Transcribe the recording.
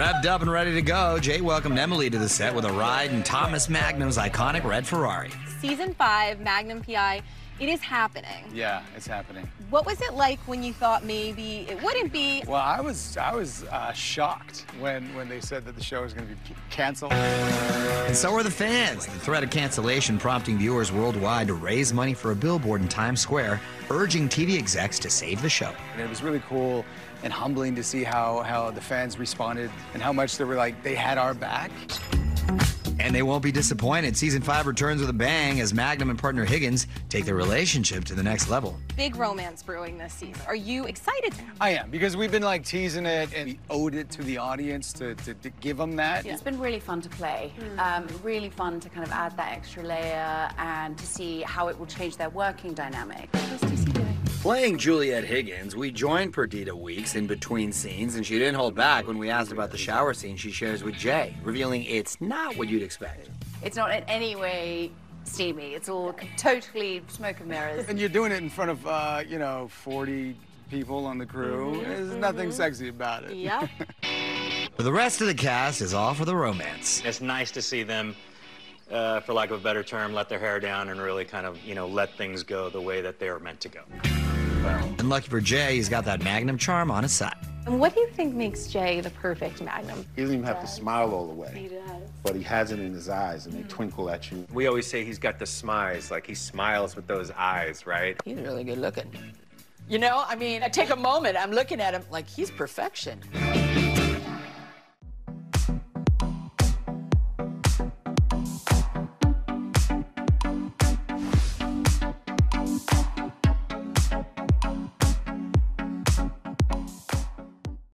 Revved up and ready to go, Jay welcomed Emily to the set with a ride in Thomas Magnum's iconic red Ferrari. Season five, Magnum PI, it is happening. Yeah, it's happening. What was it like when you thought maybe it wouldn't be? Well, I was I was uh, shocked when when they said that the show was going to be canceled. And so were the fans. The threat of cancellation prompting viewers worldwide to raise money for a billboard in Times Square, urging TV execs to save the show. And it was really cool and humbling to see how how the fans responded and how much they were like they had our back. And they won't be disappointed. Season 5 returns with a bang as Magnum and partner Higgins take their relationship to the next level. Big romance brewing this season. Are you excited? I am, because we've been like teasing it and we owed it to the audience to, to, to give them that. It's been really fun to play. Um, really fun to kind of add that extra layer and to see how it will change their working dynamic. Playing Juliet Higgins, we joined Perdita Weeks in between scenes, and she didn't hold back when we asked about the shower scene she shares with Jay, revealing it's not what you'd expect. It's not in any way steamy. It's all totally smoke and mirrors. And you're doing it in front of, uh, you know, 40 people on the crew. There's nothing sexy about it. Yep. But the rest of the cast is all for the romance. It's nice to see them, uh, for lack of a better term, let their hair down and really kind of, you know, let things go the way that they are meant to go. And lucky for Jay, he's got that Magnum charm on his side. And what do you think makes Jay the perfect Magnum? He doesn't even have to smile all the way. He does. But he has it in his eyes and they hmm. twinkle at you. We always say he's got the smiles, like he smiles with those eyes, right? He's really good looking. You know, I mean, I take a moment, I'm looking at him like he's perfection.